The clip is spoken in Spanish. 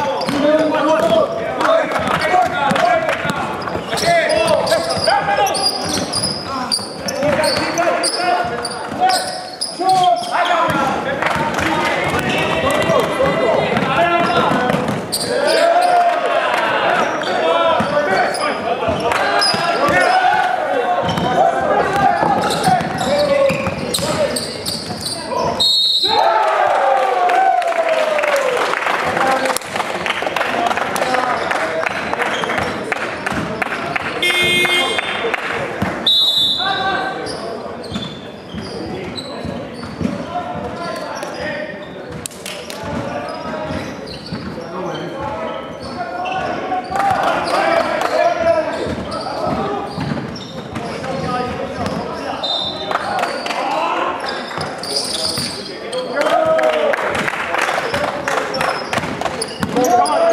¡Bravo! Vitória!